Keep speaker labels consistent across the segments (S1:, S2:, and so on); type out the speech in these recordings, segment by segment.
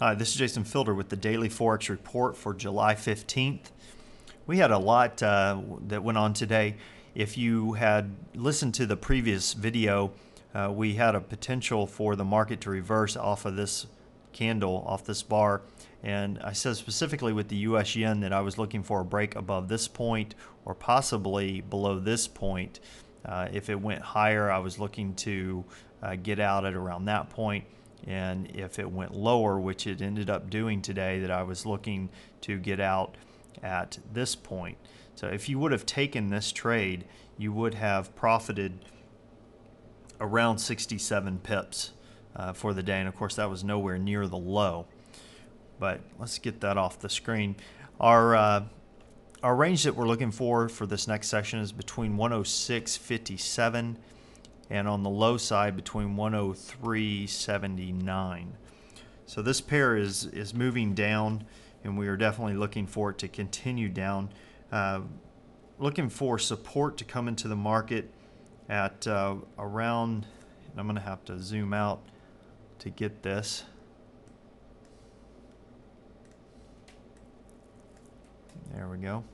S1: Hi, this is Jason Fielder with the Daily Forex Report for July 15th. We had a lot uh, that went on today. If you had listened to the previous video, uh, we had a potential for the market to reverse off of this candle, off this bar. And I said specifically with the US yen that I was looking for a break above this point or possibly below this point. Uh, if it went higher, I was looking to uh, get out at around that point and if it went lower, which it ended up doing today, that I was looking to get out at this point. So if you would have taken this trade, you would have profited around 67 pips uh, for the day. And of course, that was nowhere near the low. But let's get that off the screen. Our uh, our range that we're looking for for this next session is between 106.57 and on the low side between 103.79. So this pair is, is moving down and we are definitely looking for it to continue down. Uh, looking for support to come into the market at uh, around, I'm going to have to zoom out to get this. There we go.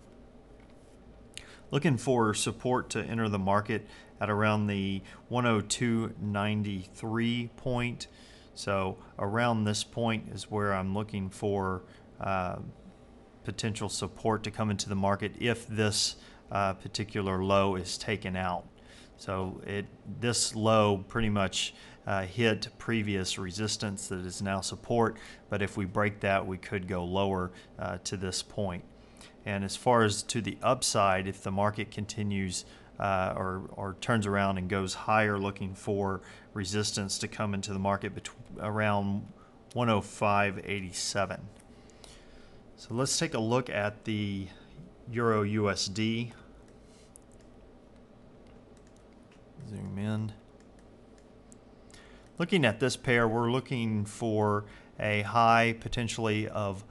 S1: Looking for support to enter the market at around the 102.93 point. So around this point is where I'm looking for uh, potential support to come into the market if this uh, particular low is taken out. So it this low pretty much uh, hit previous resistance that is now support, but if we break that, we could go lower uh, to this point. And as far as to the upside, if the market continues uh, or, or turns around and goes higher looking for resistance to come into the market between, around 105.87. So let's take a look at the Euro USD. Zoom in. Looking at this pair, we're looking for a high potentially of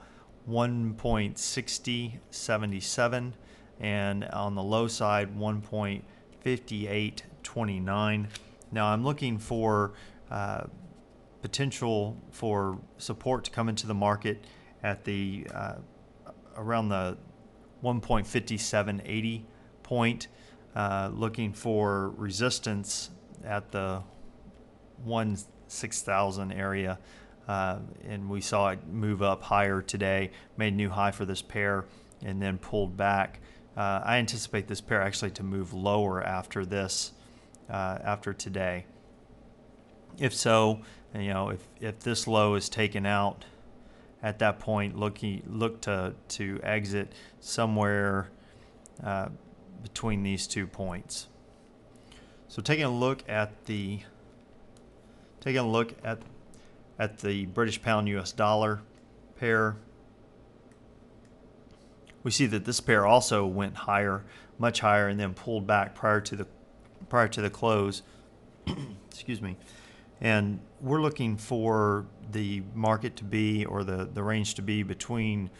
S1: 1.6077 and on the low side 1.5829. Now I'm looking for uh, potential for support to come into the market at the uh, around the 1.5780 point. Uh, looking for resistance at the 1 6000 area. Uh, and we saw it move up higher today, made a new high for this pair, and then pulled back. Uh, I anticipate this pair actually to move lower after this, uh, after today. If so, you know, if, if this low is taken out at that point, looking look to to exit somewhere uh, between these two points. So taking a look at the taking a look at at the British pound US dollar pair we see that this pair also went higher, much higher, and then pulled back prior to the prior to the close. Excuse me. And we're looking for the market to be or the, the range to be between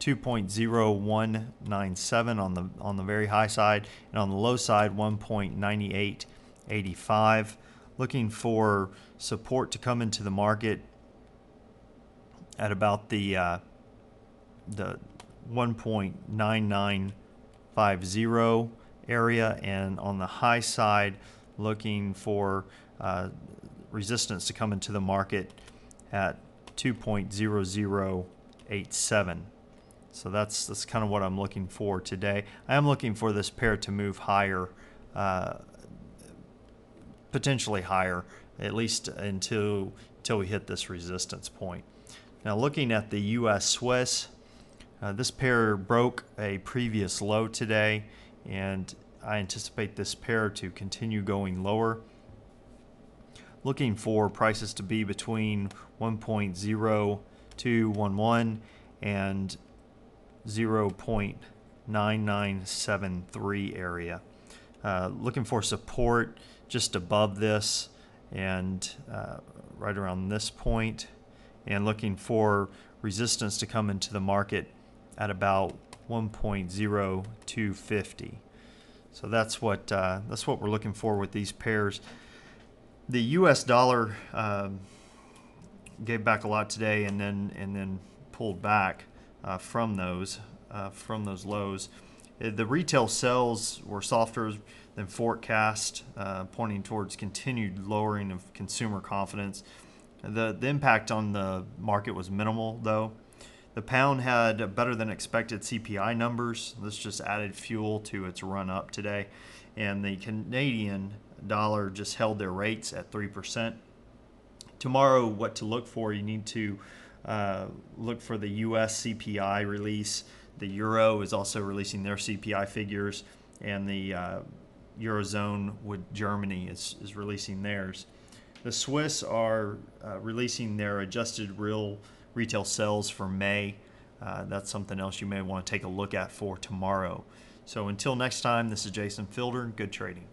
S1: 2.0197 on the on the very high side and on the low side 1.9885 looking for support to come into the market at about the uh, the 1.9950 area and on the high side looking for uh, resistance to come into the market at 2.0087. So that's that's kind of what I'm looking for today. I am looking for this pair to move higher, uh, potentially higher, at least until until we hit this resistance point. Now looking at the U.S. Swiss, uh, this pair broke a previous low today, and I anticipate this pair to continue going lower. Looking for prices to be between 1.0211 and 0.9973 area. Uh, looking for support just above this and uh, right around this point, and looking for resistance to come into the market at about 1.0250. So that's what uh, that's what we're looking for with these pairs. The U.S. dollar um, gave back a lot today, and then and then pulled back uh, from those uh, from those lows. Uh, The retail sales were softer than forecast, uh, pointing towards continued lowering of consumer confidence. The the impact on the market was minimal, though. The pound had better than expected CPI numbers. This just added fuel to its run up today. And the Canadian dollar just held their rates at 3%. Tomorrow, what to look for, you need to uh, look for the US CPI release. The Euro is also releasing their CPI figures, and the uh, Eurozone with Germany is, is releasing theirs. The Swiss are uh, releasing their adjusted real retail sales for May. Uh, that's something else you may want to take a look at for tomorrow. So until next time, this is Jason Fielder. Good trading.